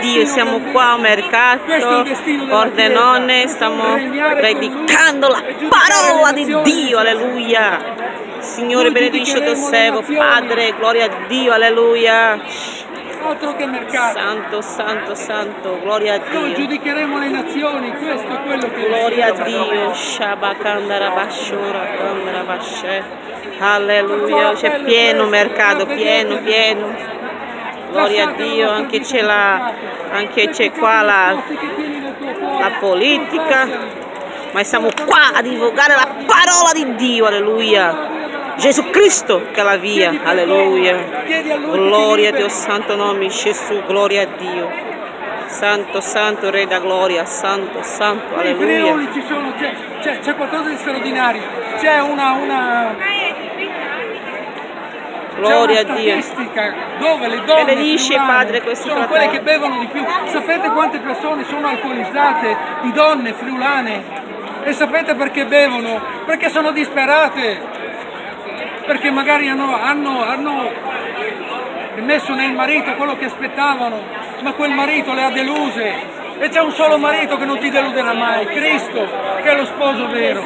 Dio, siamo qua al mercato, Pordenone, stiamo predicando la parola di Dio, alleluia. Signore benedice tuo servo, Padre, gloria a Dio, alleluia. altro che mercato. Santo, santo, santo, gloria a Noi Dio. giudicheremo le nazioni, questo è quello che Gloria a Dio, Shabakandara Bashura, Kandara Bashe. Alleluia, c'è pieno mercato, pieno, pieno. Gloria a Dio, anche c'è la, anche c'è qua la, la politica, ma siamo qua a divulgare la parola di Dio, alleluia. Gesù Cristo che è la via, alleluia. Gloria a Dio, santo nome, Gesù, gloria a Dio. Santo, santo, Re da gloria, santo, santo, alleluia. Friuli ci sono, c'è, qualcosa di straordinario, c'è una, una, Gloria a Dio. dove le donne Benedici, friulane Padre, questi sono fratelli. quelle che bevono di più. Sapete quante persone sono alcolizzate di donne friulane? E sapete perché bevono? Perché sono disperate, perché magari hanno, hanno, hanno messo nel marito quello che aspettavano, ma quel marito le ha deluse. E c'è un solo marito che non ti deluderà mai, Cristo, che è lo sposo vero.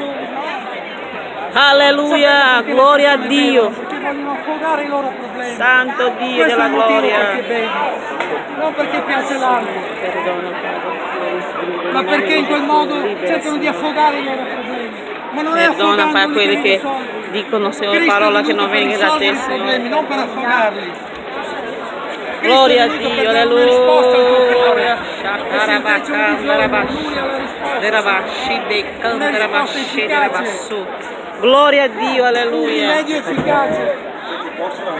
Alleluia, gloria a Dio. Vogliono affogare i loro problemi. Santo Dio Questo è della gloria. perché bevono, non perché piace l'alcol, ma perché in quel modo cercano di affogare i loro problemi. Ma non è Perdona per affogandoli quelli li che risolvi. dicono, Cristo è parola che non per venga da te, Signore. non per affogarli. Gloria è a per Dio, una alleluia. cuore. E se invece hai bisogno, Gloria a Dio, alleluia.